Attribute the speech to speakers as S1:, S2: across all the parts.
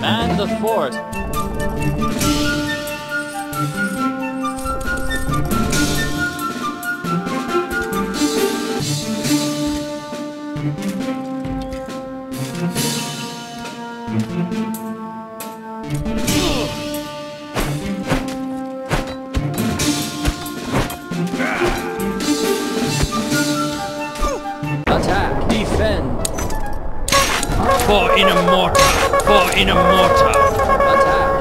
S1: Man the fort.
S2: For Inamorta! For Inamorta!
S1: Attack.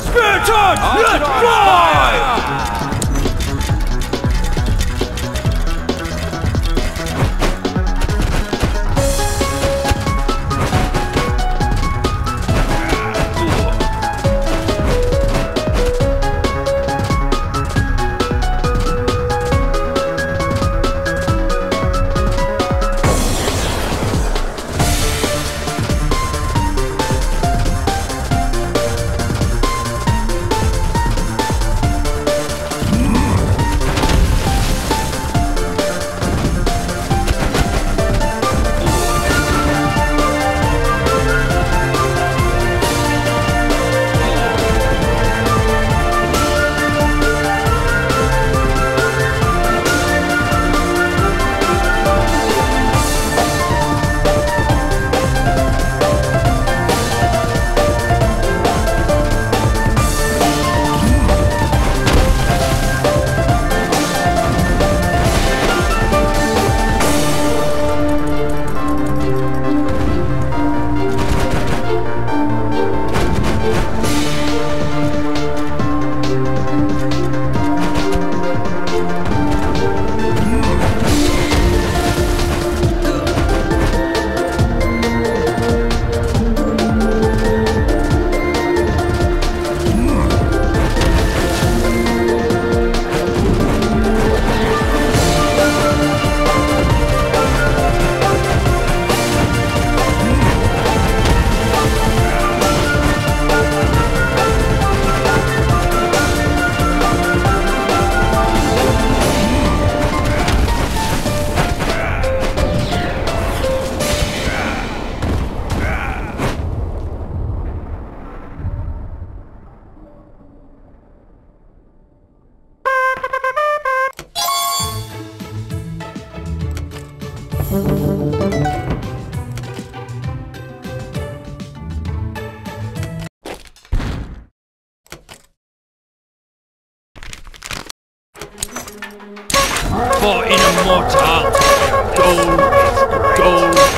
S2: Spear charge! Let fly! For in a! Gold is gold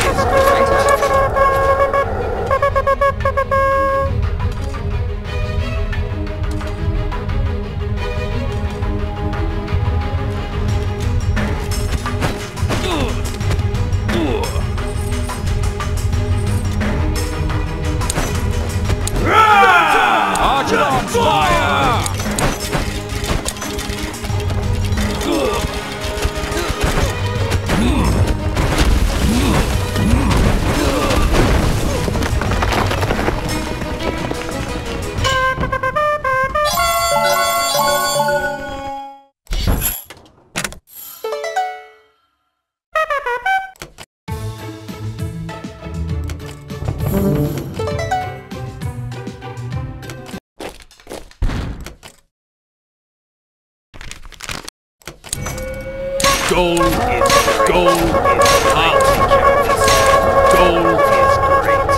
S2: Gold is gold is this. Gold is great.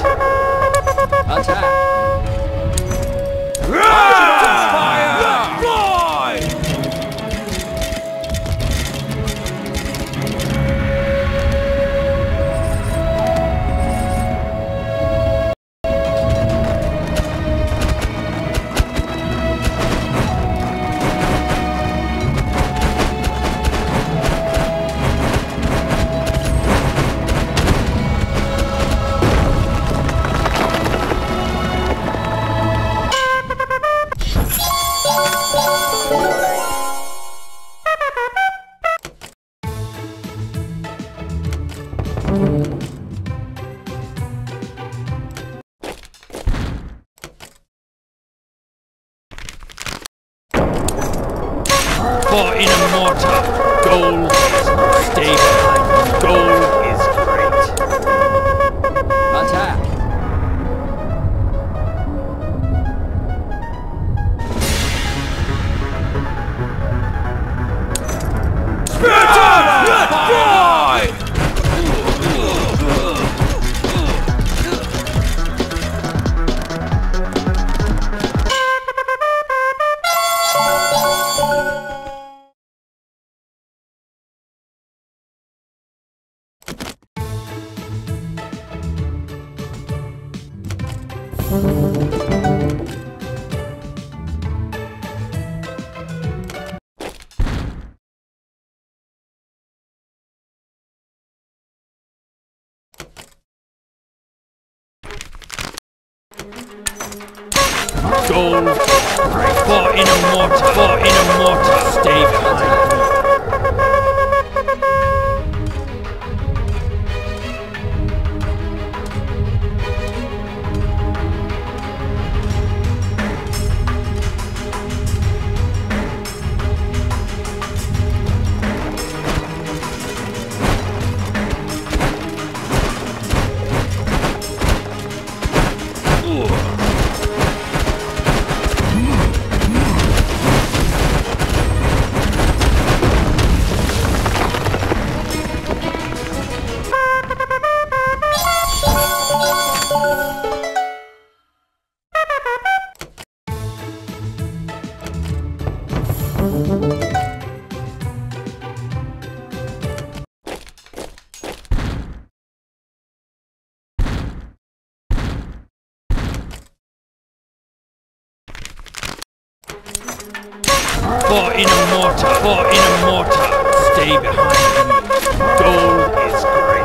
S1: Attack.
S3: In a mortar. Gold Stay Gold. For in a mortar. For Inamorta. Stay behind. For Inamorta. For Inamorta. Stay behind me. Gold
S2: Is great.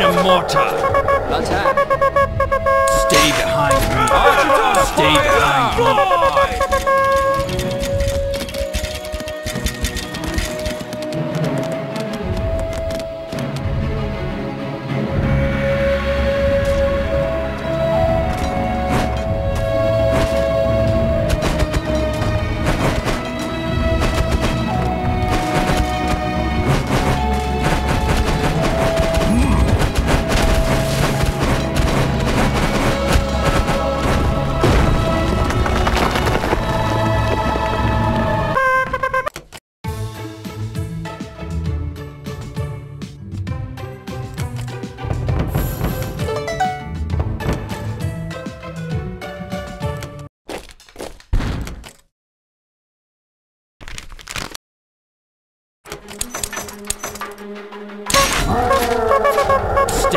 S3: In a mortar.
S1: Attack!
S3: Stay behind me. Stay behind me.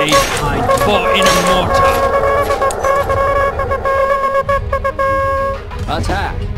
S3: Stay behind. For in a mortar.
S1: Attack!